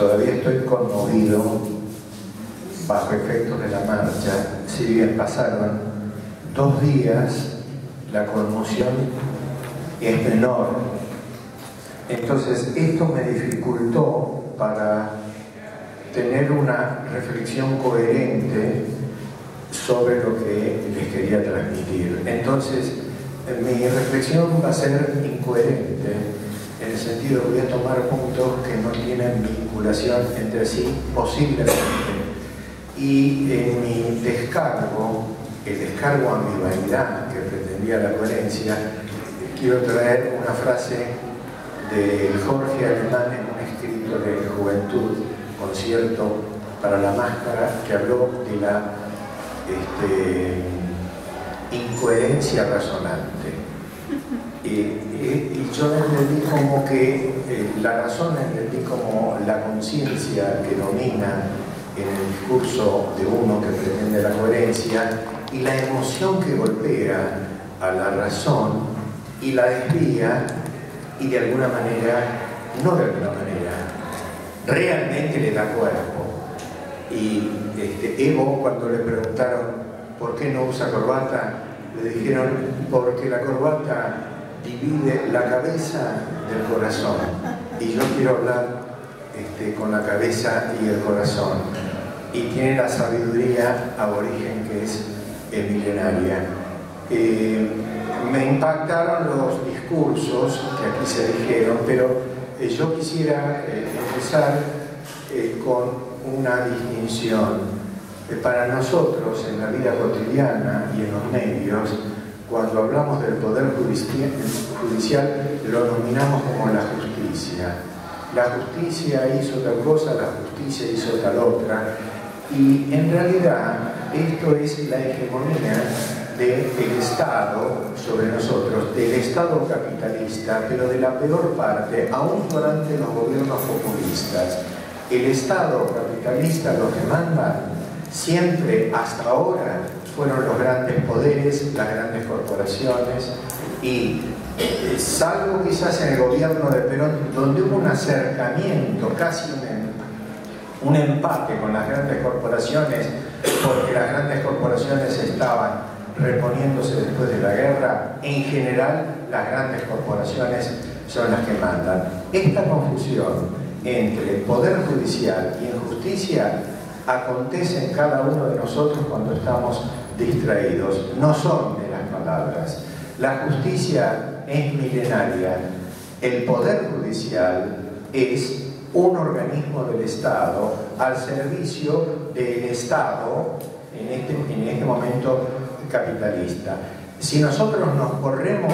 todavía estoy conmovido bajo efectos de la marcha. Si bien pasaron dos días, la conmoción es menor. Entonces, esto me dificultó para tener una reflexión coherente sobre lo que les quería transmitir. Entonces, mi reflexión va a ser incoherente, en el sentido voy a tomar puntos que no tienen vinculación entre sí posiblemente. Y en mi descargo, el descargo a mi vanidad que pretendía la coherencia, quiero traer una frase de Jorge Alemán en un escrito de Juventud, concierto para la máscara, que habló de la este, incoherencia razonante. Como que eh, la razón entendí como la conciencia que domina en el discurso de uno que pretende la coherencia y la emoción que golpea a la razón y la desvía y de alguna manera, no de alguna manera, realmente le da cuerpo. Y este, Evo, cuando le preguntaron ¿Por qué no usa corbata? Le dijeron, porque la corbata divide la cabeza del corazón. Y yo quiero hablar este, con la cabeza y el corazón. Y tiene la sabiduría aborigen que es milenaria. Eh, me impactaron los discursos que aquí se dijeron, pero eh, yo quisiera eh, empezar con una distinción para nosotros en la vida cotidiana y en los medios, cuando hablamos del poder judicial, lo nominamos como la justicia. La justicia hizo tal cosa, la justicia hizo tal otra, y en realidad esto es la hegemonía del Estado sobre nosotros, del Estado capitalista, pero de la peor parte, aún durante los gobiernos populistas. El Estado capitalista lo que manda siempre hasta ahora fueron los grandes poderes, las grandes corporaciones y eh, salvo quizás en el gobierno de Perón, donde hubo un acercamiento, casi un, un empate con las grandes corporaciones, porque las grandes corporaciones estaban reponiéndose después de la guerra, en general las grandes corporaciones son las que mandan. Esta confusión entre poder judicial y injusticia acontece en cada uno de nosotros cuando estamos distraídos. No son de las palabras. La justicia es milenaria. El poder judicial es un organismo del Estado al servicio del Estado en este, en este momento capitalista. Si nosotros nos corremos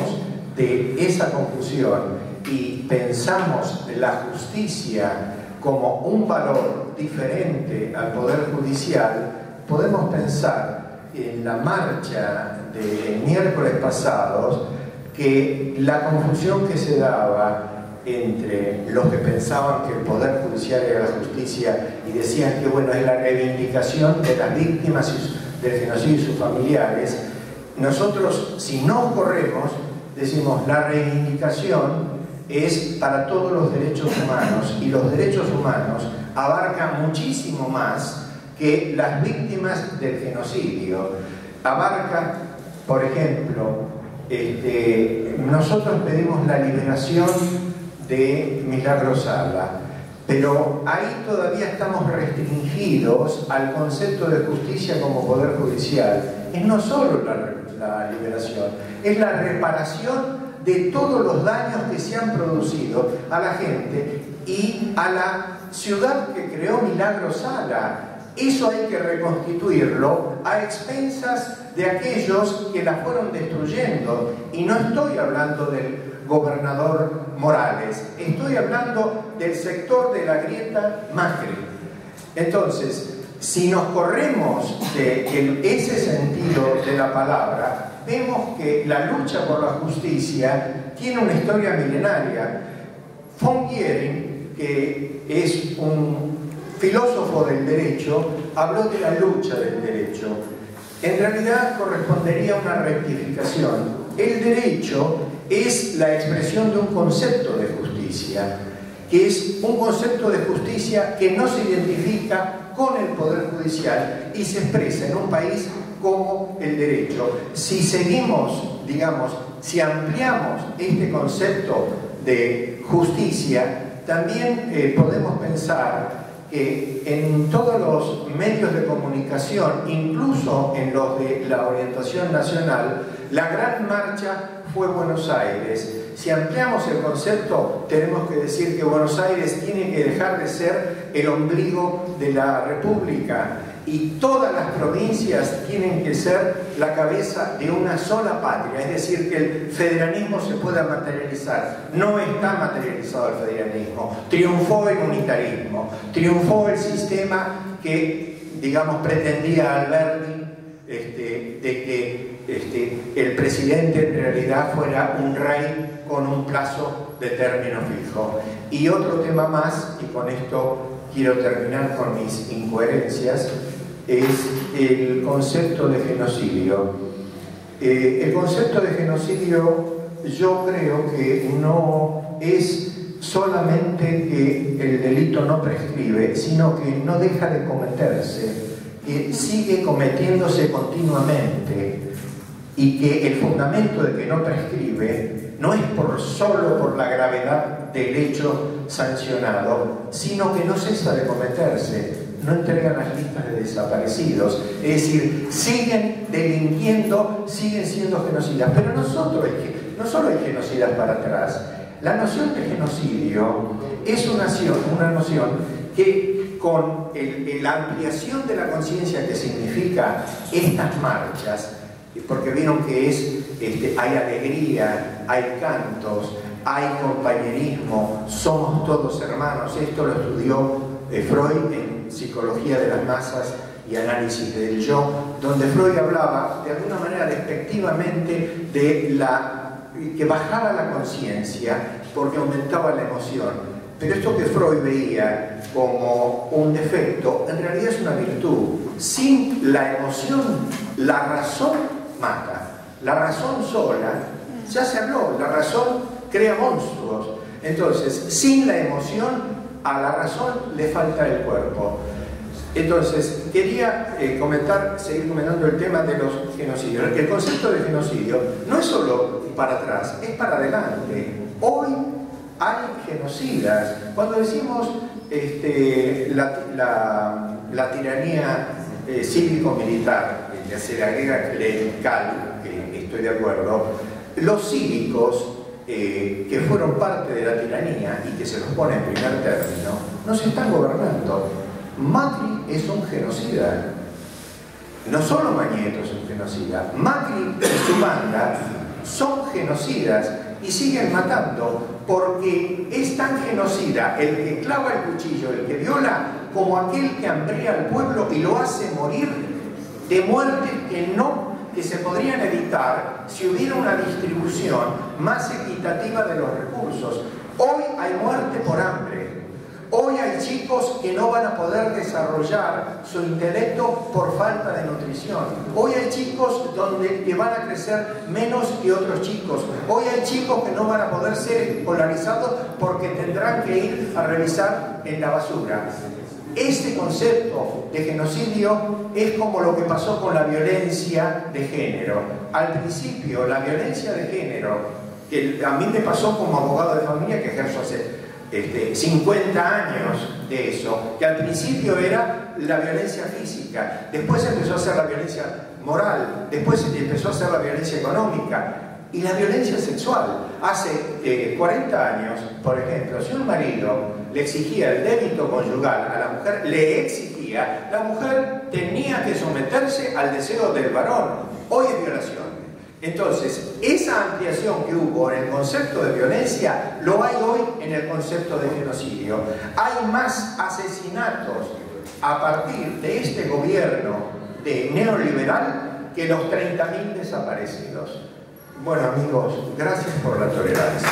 de esa confusión y pensamos la justicia como un valor diferente al Poder Judicial, podemos pensar en la marcha del miércoles pasados que la confusión que se daba entre los que pensaban que el Poder Judicial era la justicia y decían que bueno, es la reivindicación de las víctimas del genocidio y sus familiares, nosotros si no corremos decimos la reivindicación es para todos los derechos humanos y los derechos humanos abarcan muchísimo más que las víctimas del genocidio. Abarca, por ejemplo, este, nosotros pedimos la liberación de Milagro Sala, pero ahí todavía estamos restringidos al concepto de justicia como poder judicial. Es no solo la liberación, es la reparación de todos los daños que se han producido a la gente y a la ciudad que creó Milagro Sala. Eso hay que reconstituirlo a expensas de aquellos que la fueron destruyendo. Y no estoy hablando del gobernador Morales, estoy hablando del sector de la grieta Macri. Entonces, si nos corremos de ese sentido de la palabra, vemos que la lucha por la justicia tiene una historia milenaria. Von que es un filósofo del derecho, habló de la lucha del derecho. En realidad correspondería a una rectificación. El derecho es la expresión de un concepto de justicia. que es un concepto de justicia que no se identifica con el Poder Judicial y se expresa en un país como el derecho. Si seguimos, digamos, si ampliamos este concepto de justicia, también eh, podemos pensar que en todos los medios de comunicación, incluso en los de la orientación nacional, la gran marcha fue Buenos Aires. Si ampliamos el concepto, tenemos que decir que Buenos Aires tiene que dejar de ser el ombligo de la República y todas las provincias tienen que ser la cabeza de una sola patria, es decir, que el federalismo se pueda materializar. No está materializado el federalismo, triunfó el unitarismo, triunfó el sistema que, digamos, pretendía Alberti este, de que este, el presidente en realidad fuera un rey con un plazo de término fijo. Y otro tema más, y con esto quiero terminar con mis incoherencias, es el concepto de genocidio. Eh, el concepto de genocidio yo creo que no es solamente que el delito no prescribe, sino que no deja de cometerse, que sigue cometiéndose continuamente y que el fundamento de que no prescribe no es por solo por la gravedad del hecho sancionado, sino que no cesa de cometerse no entregan las listas de desaparecidos, es decir, siguen delinquiendo, siguen siendo genocidas. Pero nosotros, no solo hay genocidas para atrás, la noción de genocidio es una noción, una noción que con la ampliación de la conciencia que significa estas marchas, porque vieron que es, este, hay alegría, hay cantos, hay compañerismo, somos todos hermanos, esto lo estudió eh, Freud en Psicología de las Masas y Análisis del Yo, donde Freud hablaba de alguna manera despectivamente de la que bajaba la conciencia porque aumentaba la emoción. Pero esto que Freud veía como un defecto, en realidad es una virtud. Sin la emoción, la razón mata. La razón sola, ya se habló, la razón crea monstruos. Entonces, sin la emoción, a la razón le falta el cuerpo. Entonces, quería eh, comentar, seguir comentando el tema de los genocidios. El concepto de genocidio no es solo para atrás, es para adelante. Hoy hay genocidas. Cuando decimos este, la, tiranía eh, cívico-militar, ya se le agrega clerical, que estoy de acuerdo, los cívicos eh, que fueron parte de la tiranía y que se los pone en primer término, no se están gobernando. Macri es un genocida. No solo Mañeto es un genocida, Macri y su banda son genocidas y siguen matando porque es tan genocida el que clava el cuchillo, el que viola, como aquel que hambrea al pueblo y lo hace morir de muerte que no que se podrían evitar si hubiera una distribución más equitativa de los recursos. Hoy hay muerte por hambre. Hoy hay chicos que no van a poder desarrollar su intelecto por falta de nutrición. Hoy hay chicos donde, que van a crecer menos que otros chicos. Hoy hay chicos que no van a poder ser escolarizados porque tendrán que ir a revisar en la basura. Este concepto de genocidio es como lo que pasó con la violencia de género. Al principio, la violencia de género, que a mí me pasó como abogado de familia que ejerzo hace este, 50 años de eso, que al principio era la violencia física, después empezó a ser la violencia moral, después empezó a ser la violencia económica, y la violencia sexual. Hace 40 eh, años, por ejemplo, si un marido le exigía el débito conyugal a la mujer, le exigía, la mujer tenía que someterse al deseo del varón. Hoy es violación. Entonces, esa ampliación que hubo en el concepto de violencia, lo hay hoy en el concepto de genocidio. Hay más asesinatos a partir de este gobierno de neoliberal que los 30.000 desaparecidos. Bueno amigos, gracias por la tolerancia.